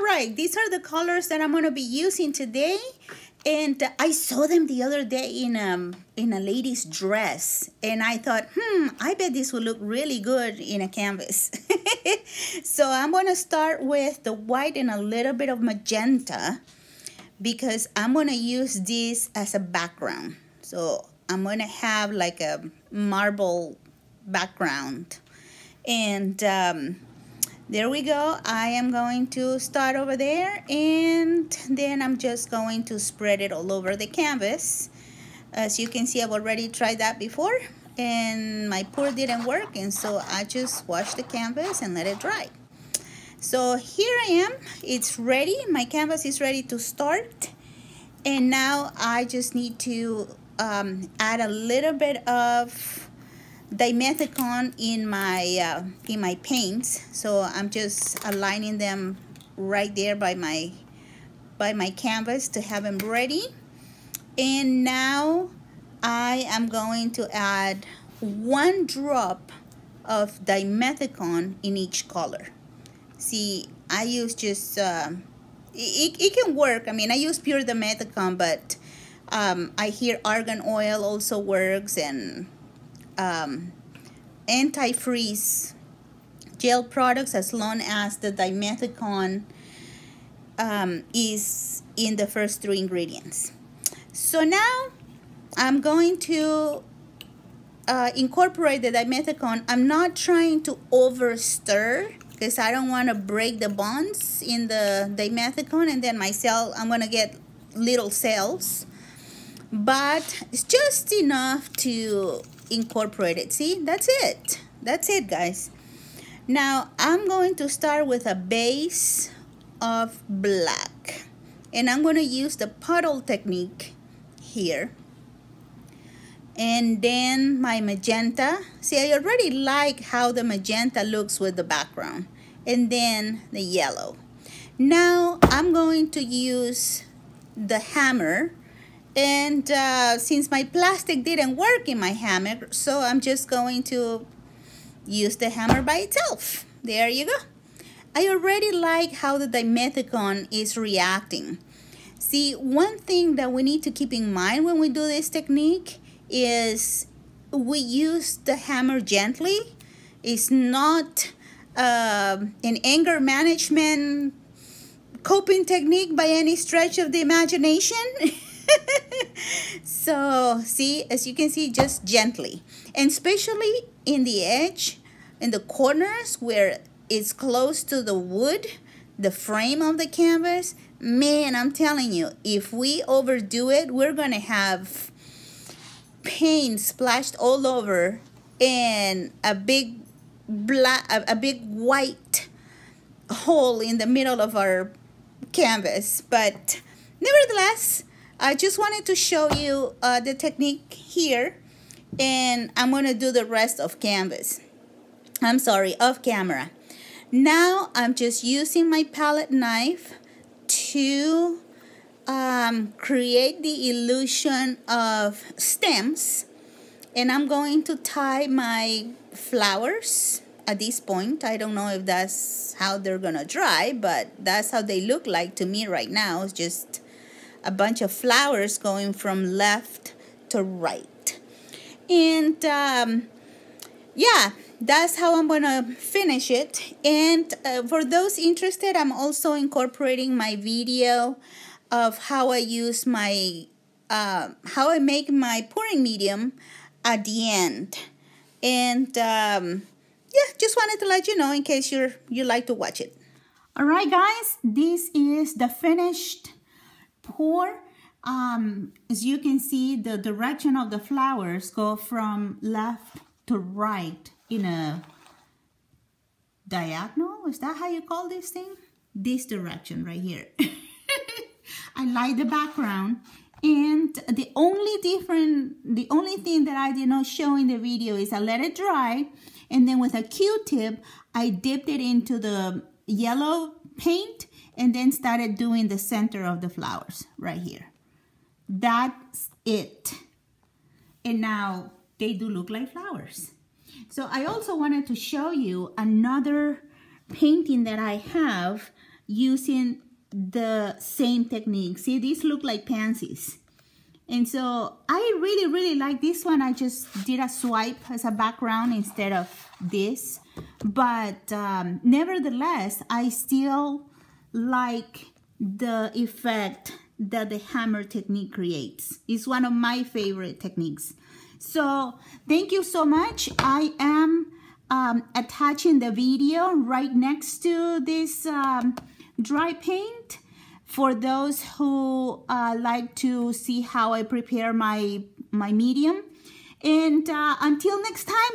All right, these are the colors that I'm gonna be using today. And I saw them the other day in um in a lady's dress, and I thought, hmm, I bet this will look really good in a canvas. so I'm gonna start with the white and a little bit of magenta because I'm gonna use this as a background. So I'm gonna have like a marble background, and um, there we go. I am going to start over there and then I'm just going to spread it all over the canvas. As you can see I've already tried that before and my pour didn't work and so I just washed the canvas and let it dry. So here I am. It's ready. My canvas is ready to start and now I just need to um, add a little bit of dimethicone in my uh, in my paints. So I'm just aligning them right there by my by my canvas to have them ready. And now I am going to add one drop of dimethicone in each color. See I use just uh, it, it can work. I mean I use pure dimethicone but um, I hear argan oil also works and um, anti-frizz gel products as long as the dimethicone um, is in the first three ingredients. So now I'm going to uh, incorporate the dimethicone. I'm not trying to over stir because I don't want to break the bonds in the dimethicone and then my cell, I'm going to get little cells. But it's just enough to incorporate it. See, that's it. That's it, guys. Now, I'm going to start with a base of black. And I'm going to use the puddle technique here. And then my magenta. See, I already like how the magenta looks with the background. And then the yellow. Now, I'm going to use the hammer and uh, since my plastic didn't work in my hammer, so I'm just going to use the hammer by itself. There you go. I already like how the dimethicone is reacting. See, one thing that we need to keep in mind when we do this technique is we use the hammer gently. It's not uh, an anger management coping technique by any stretch of the imagination. so see, as you can see, just gently. And especially in the edge, in the corners where it's close to the wood, the frame of the canvas, man, I'm telling you, if we overdo it, we're to have paint splashed all over and a big black, a, a big white hole in the middle of our canvas. But nevertheless, I just wanted to show you uh, the technique here and I'm going to do the rest of canvas. I'm sorry, off camera. Now I'm just using my palette knife to um, create the illusion of stems and I'm going to tie my flowers at this point. I don't know if that's how they're gonna dry, but that's how they look like to me right now. It's just a bunch of flowers going from left to right. And um, yeah, that's how I'm gonna finish it. And uh, for those interested, I'm also incorporating my video of how I use my, uh, how I make my pouring medium at the end. And um, yeah, just wanted to let you know in case you're you like to watch it. All right, guys, this is the finished pour, um, as you can see, the direction of the flowers go from left to right in a diagonal. Is that how you call this thing? This direction right here. I like the background. And the only different, the only thing that I did not show in the video is I let it dry. And then with a Q-tip, I dipped it into the yellow paint and then started doing the center of the flowers right here. That's it. And now they do look like flowers. So I also wanted to show you another painting that I have using the same technique. See, these look like pansies. And so I really, really like this one. I just did a swipe as a background instead of this. But um, nevertheless, I still like the effect that the hammer technique creates. It's one of my favorite techniques. So thank you so much. I am um, attaching the video right next to this um, dry paint for those who uh, like to see how I prepare my, my medium. And uh, until next time.